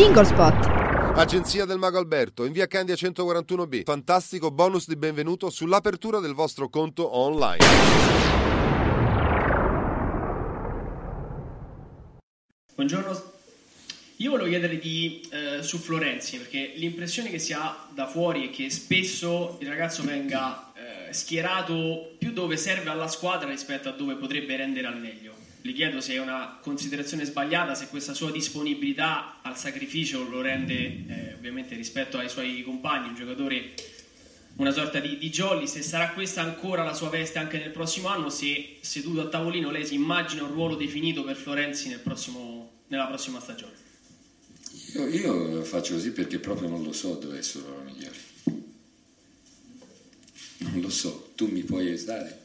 Jingle Spot. Agenzia del Mago Alberto, in via Candia 141B. Fantastico bonus di benvenuto sull'apertura del vostro conto online. Buongiorno. Io volevo chiedere di, eh, su Florenzi, perché l'impressione che si ha da fuori è che spesso il ragazzo venga eh, schierato più dove serve alla squadra rispetto a dove potrebbe rendere al meglio. Le chiedo se è una considerazione sbagliata, se questa sua disponibilità al sacrificio lo rende, eh, ovviamente rispetto ai suoi compagni, un giocatore una sorta di, di jolly, se sarà questa ancora la sua veste anche nel prossimo anno, se seduto a tavolino lei si immagina un ruolo definito per Florenzi nel prossimo, nella prossima stagione. Io, io, faccio così perché proprio non lo so dove sono la migliore. Non lo so, tu mi puoi aiutare?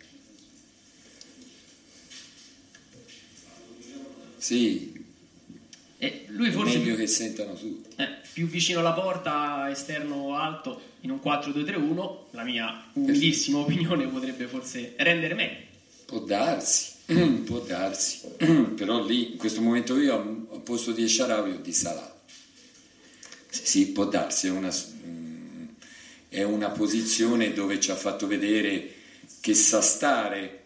Sì. E lui è forse meglio che sentano tutti. eh, più vicino alla porta, esterno alto, in un 4-2-3-1, la mia umilissima opinione potrebbe forse rendere meglio. Può darsi, può darsi. Però lì, in questo momento io al posto di Esharawi ho di Salah. Sì, può darsi, è una, mm, è una posizione dove ci ha fatto vedere che sa stare,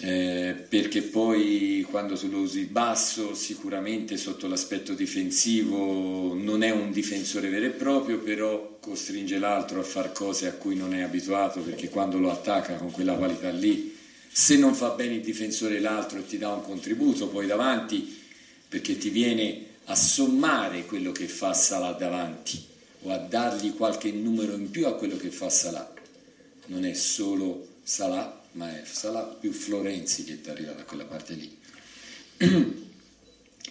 eh, perché poi quando tu lo usi basso, sicuramente sotto l'aspetto difensivo non è un difensore vero e proprio, però costringe l'altro a fare cose a cui non è abituato, perché quando lo attacca con quella qualità lì, se non fa bene il difensore l'altro ti dà un contributo poi davanti, perché ti viene a sommare quello che fa Salah davanti o a dargli qualche numero in più a quello che fa Salah. Non è solo Salah, ma è Salah più Florenzi che ti arriva da quella parte lì.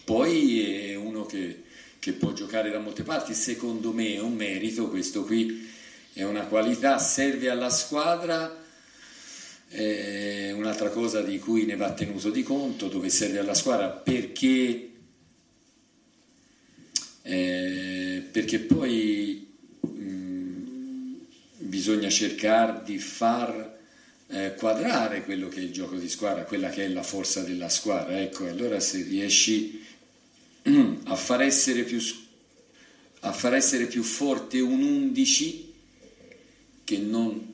Poi è uno che, che può giocare da molte parti, secondo me è un merito, questo qui è una qualità, serve alla squadra. È un'altra cosa di cui ne va tenuto di conto, dove serve alla squadra perché eh, perché poi mh, bisogna cercare di far eh, quadrare quello che è il gioco di squadra, quella che è la forza della squadra. Ecco, allora se riesci a far essere più, a far essere più forte un 11 che non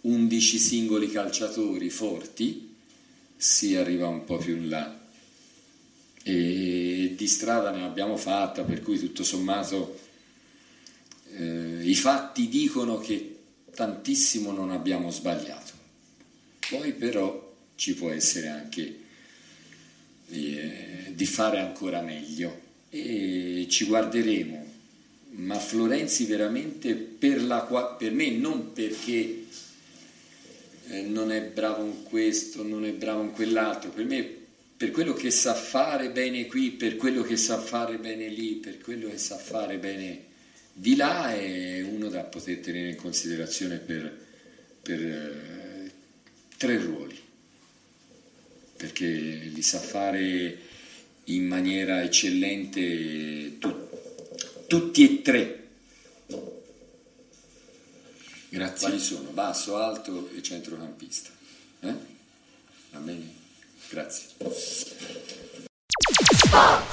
11 singoli calciatori forti, si arriva un po' più in là e di strada ne abbiamo fatta, per cui tutto sommato eh, i fatti dicono che tantissimo non abbiamo sbagliato. Poi però ci può essere anche eh, di fare ancora meglio e ci guarderemo. Ma Florenzi veramente per, la, per me non perché eh, non è bravo in questo, non è bravo in quell'altro, per me per quello che sa fare bene qui, per quello che sa fare bene lì, per quello che sa fare bene di là, è uno da poter tenere in considerazione per, per eh, tre ruoli, perché li sa fare in maniera eccellente tu, tutti e tre. Grazie. Quali sono? Basso, alto e centrocampista. Eh? Va bene? Grazie.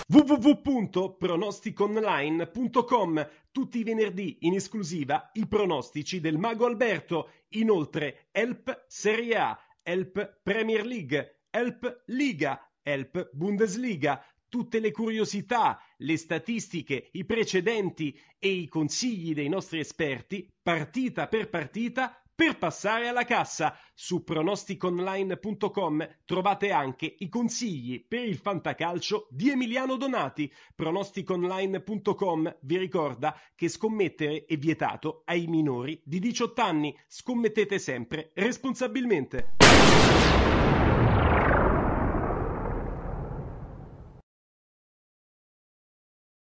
www.pronosticonline.com Tutti i venerdì in esclusiva i pronostici del Mago Alberto. Inoltre Help Serie A, Help Premier League, Help Liga, Help Bundesliga. Tutte le curiosità, le statistiche, i precedenti e i consigli dei nostri esperti, partita per partita, per passare alla cassa. Su pronosticonline.com trovate anche i consigli per il fantacalcio di Emiliano Donati. Pronosticonline.com vi ricorda che scommettere è vietato ai minori di 18 anni. Scommettete sempre responsabilmente.